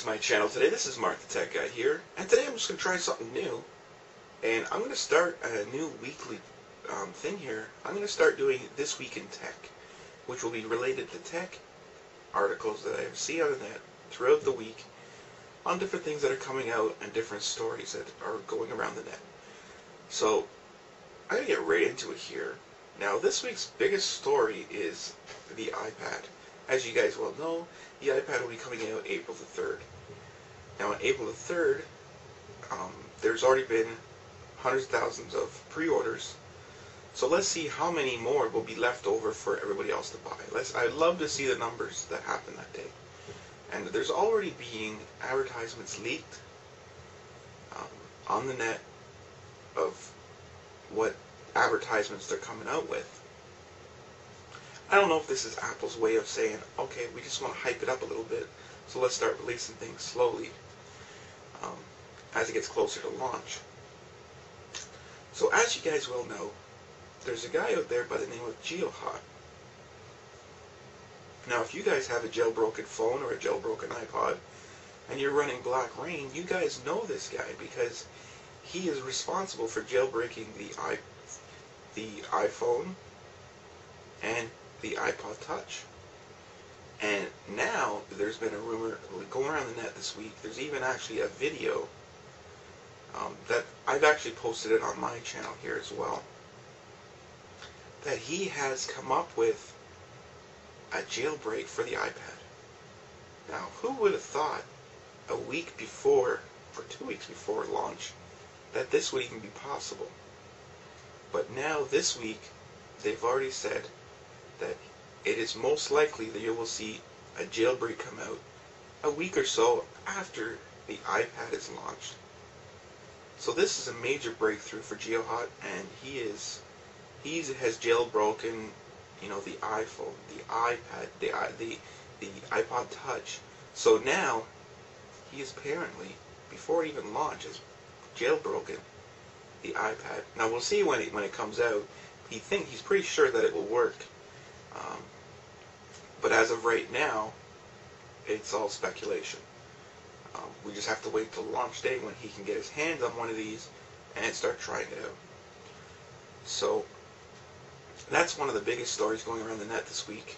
to my channel today. This is Mark the Tech Guy here, and today I'm just going to try something new. And I'm going to start a new weekly um, thing here. I'm going to start doing This Week in Tech, which will be related to tech articles that I see on the net throughout the week on different things that are coming out and different stories that are going around the net. So I'm going to get right into it here. Now, this week's biggest story is the iPad. As you guys well know, the iPad will be coming out April the 3rd. Now, on April the 3rd, um, there's already been hundreds of thousands of pre-orders. So let's see how many more will be left over for everybody else to buy. Let's, I'd love to see the numbers that happen that day. And there's already being advertisements leaked um, on the net of what advertisements they're coming out with. I don't know if this is Apple's way of saying, okay, we just want to hype it up a little bit, so let's start releasing things slowly um, as it gets closer to launch. So as you guys well know, there's a guy out there by the name of GeoHot. Now, if you guys have a jailbroken phone or a jailbroken iPod, and you're running blackra1n, you guys know this guy because he is responsible for jailbreaking the i the iPhone and the iPod Touch. And now there's been a rumor going around the net this week. There's even actually a video um, that I've actually posted it on my channel here as well. That he has come up with a jailbreak for the iPad. Now, who would have thought a week before, or two weeks before launch, that this would even be possible? But now, this week, they've already said that it is most likely that you will see a jailbreak come out a week or so after the iPad is launched. So this is a major breakthrough for GeoHot, and he is he has jailbroken, you know, the iPhone, the iPad, the the the iPod Touch. So now he is apparently before it even launches jailbroken the iPad. Now we'll see when it when it comes out. He think he's pretty sure that it will work. Um, but as of right now, it's all speculation. Um, we just have to wait till launch day when he can get his hands on one of these and start trying it out. So that's one of the biggest stories going around the net this week.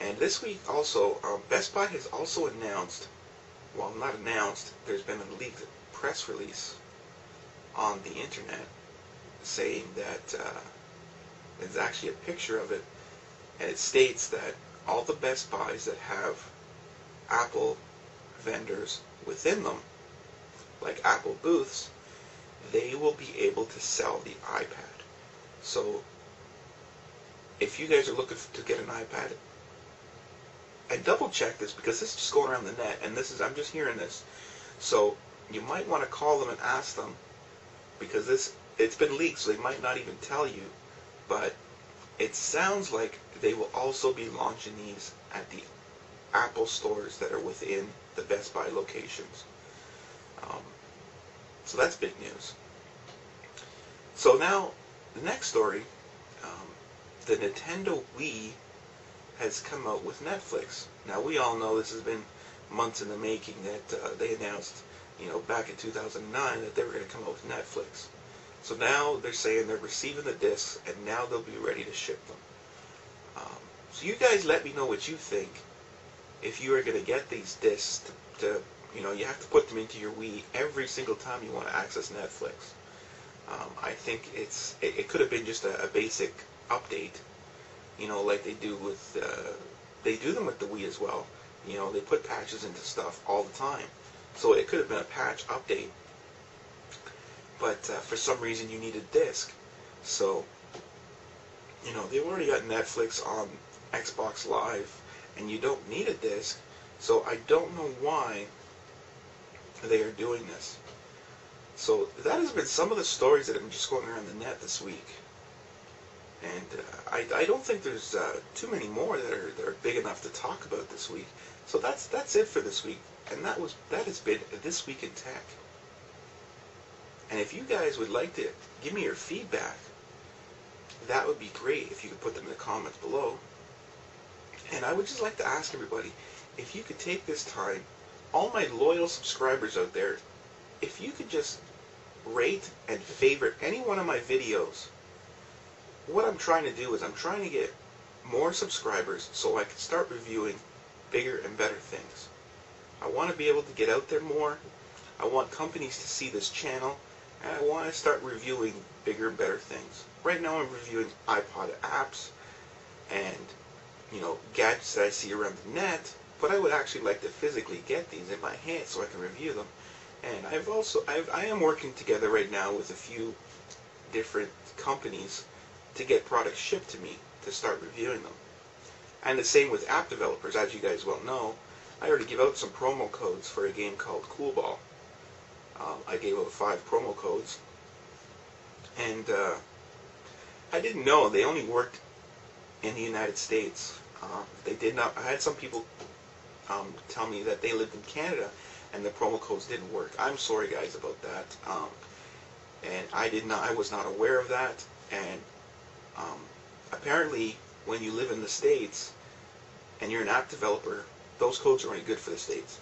And this week also, um, Best Buy has also announced, well not announced, there's been a leaked press release on the internet saying that uh, there's actually a picture of it and it states that all the Best Buys that have Apple vendors within them, like Apple booths, they will be able to sell the iPad. So if you guys are looking to get an iPad, I double check this because this is just going around the net, and this is I'm just hearing this. So you might want to call them and ask them because this it's been leaked, so they might not even tell you. But it sounds like they will also be launching these at the Apple stores that are within the Best Buy locations. Um, so that's big news. So now, the next story, um, the Nintendo Wii has come out with Netflix. Now we all know this has been months in the making that uh, they announced, you know, back in 2009 that they were going to come out with Netflix. So now they're saying they're receiving the discs and now they'll be ready to ship them. Um, so you guys let me know what you think. If you are going to get these discs to, to, you know, you have to put them into your Wii every single time you want to access Netflix. Um, I think it's it, it, could have been just a, a, basic update, you know, like they do with uh, they do them with the Wii as well. You know, they put patches into stuff all the time, so it could have been a patch update. But uh, for some reason, you need a disc, so you know they've already got Netflix on Xbox Live, and you don't need a disc. So I don't know why they are doing this. So that has been some of the stories that have been just going around the net this week. And uh, I, I don't think there's uh, too many more that are, that are big enough to talk about this week. So that's that's it for this week. And that was that has been this week in tech. And if you guys would like to give me your feedback, that would be great if you could put them in the comments below. And I would just like to ask everybody, if you could take this time all my loyal subscribers out there, if you could just rate and favorite any one of my videos, what I'm trying to do is I'm trying to get more subscribers so I can start reviewing bigger and better things. I want to be able to get out there more. I want companies to see this channel, and I want to start reviewing bigger better things. Right now I'm reviewing iPod apps and, you know, gadgets that I see around the net, but I would actually like to physically get these in my hand so I can review them. And I've also, I've, I am working together right now with a few different companies to get products shipped to me to start reviewing them. And the same with app developers, as you guys well know. I already give out some promo codes for a game called Cool Ball. Um, I gave out five promo codes. And uh, I didn't know they only worked in the United States. Uh, they did not. I had some people um, tell me that they lived in Canada and the promo codes didn't work. I'm sorry, guys, about that. Um, and I did not. I was not aware of that. And um, apparently, when you live in the states and you're an app developer, those codes are only good for the states.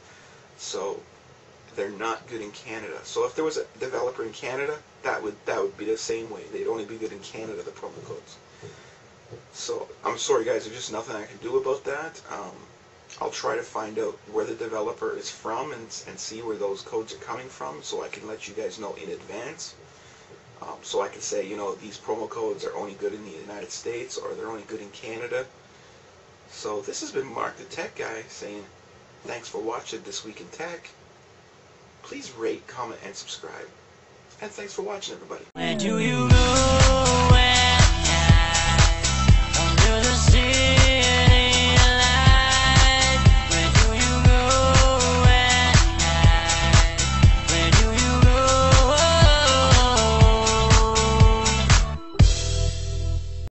So they're not good in Canada. So if there was a developer in Canada, that would that would be the same way. They'd only be good in Canada, the promo codes. So I'm sorry, guys. There's just nothing I can do about that. Um, I'll try to find out where the developer is from and, and see where those codes are coming from so I can let you guys know in advance. Um, so I can say, you know, these promo codes are only good in the United States or they're only good in Canada. So this has been Mark the Tech Guy saying thanks for watching This Week in Tech. Please rate, comment, and subscribe. And thanks for watching, everybody.